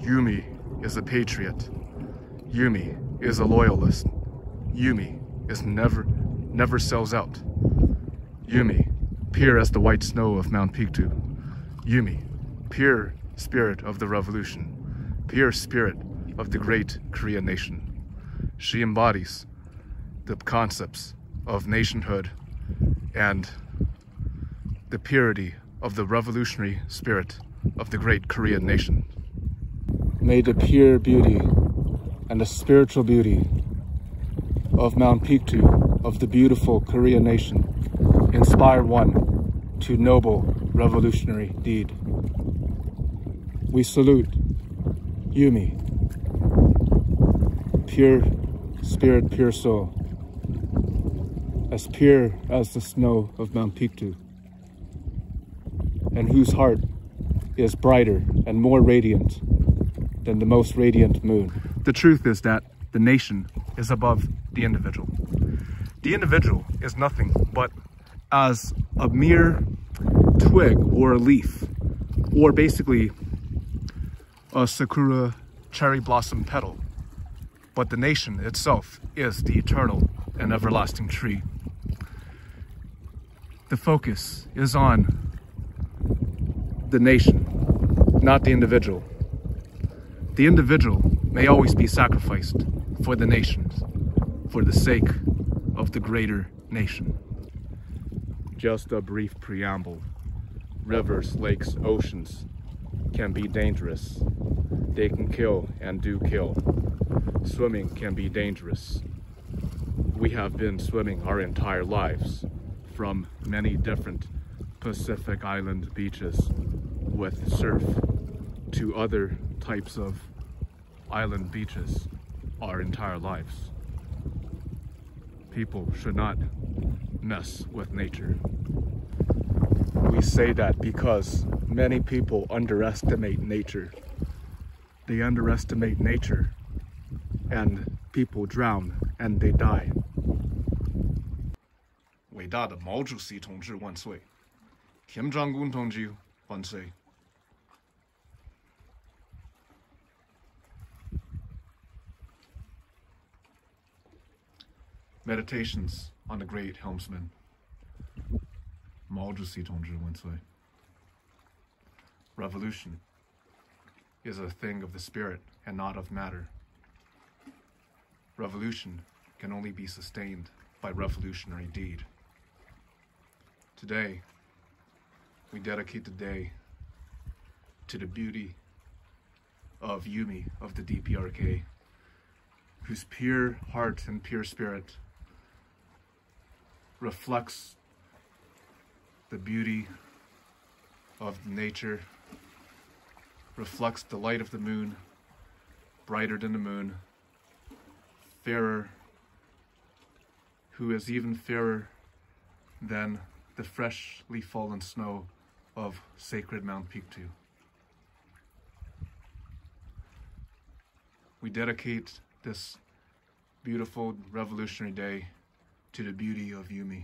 Yumi is a patriot. Yumi is a loyalist. Yumi is never, never sells out. Yumi, pure as the white snow of Mount Paektu. Yumi, pure spirit of the revolution, pure spirit of the great Korean nation. She embodies the concepts of nationhood and the purity of the revolutionary spirit of the great Korean nation. May the pure beauty and the spiritual beauty of Mount Paektu, of the beautiful Korean nation, inspire one to noble revolutionary deed. We salute Yumi, pure spirit, pure soul, as pure as the snow of Mount Paektu, and whose heart is brighter and more radiant than the most radiant moon. The truth is that the nation is above the individual. The individual is nothing but as a mere twig or a leaf, or basically a sakura cherry blossom petal. But the nation itself is the eternal and everlasting tree. The focus is on the nation, not the individual. The individual may always be sacrificed for the nations, for the sake of the greater nation. Just a brief preamble. Rivers, lakes, oceans can be dangerous. They can kill and do kill. Swimming can be dangerous. We have been swimming our entire lives from many different Pacific Island beaches with surf to other types of island beaches our entire lives. People should not mess with nature. We say that because many people underestimate nature. They underestimate nature and people drown and they die. 伟大的毛主席同志万岁！田章君同志万岁 Meditations on the Great Helmsman. Revolution is a thing of the spirit and not of matter. Revolution can only be sustained by revolutionary deed. Today, we dedicate the day to the beauty of Yumi of the DPRK, whose pure heart and pure spirit reflects the beauty of nature, reflects the light of the moon, brighter than the moon, fairer, who is even fairer than the freshly fallen snow of sacred Mount Paektu. We dedicate this beautiful revolutionary day to the beauty of Yumi.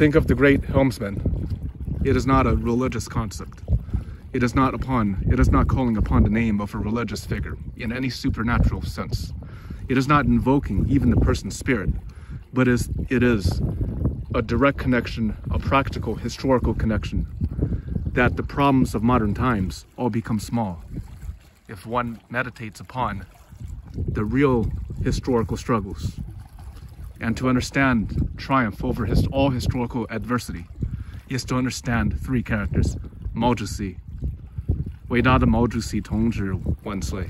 Think of the great helmsman. It is not a religious concept. It is not upon, it is not calling upon the name of a religious figure in any supernatural sense. It is not invoking even the person's spirit, but is, it is a direct connection, a practical historical connection, that the problems of modern times all become small if one meditates upon the real historical struggles and to understand triumph over his, all historical adversity is to understand three characters, Mao Zedong, 伟大的毛主席同志万岁。